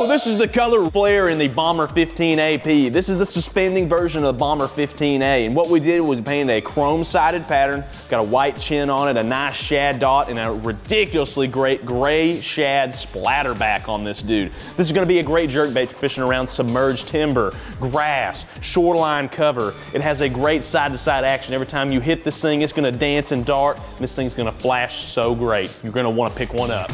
Woo! This is the color Flairrr in the Bomber 15 AP. This is the suspending version of the Bomber 15A. And what we did was paint a chrome sided pattern, got a white chin on it, a nice shad dot, and a ridiculously great gray shad splatter back on this dude. This is gonna be a great jerkbait for fishing around submerged timber, grass, shoreline cover. It has a great side to side action. Every time you hit this thing, it's gonna dance and dart, and this thing's gonna flash so great. You're gonna wanna pick one up.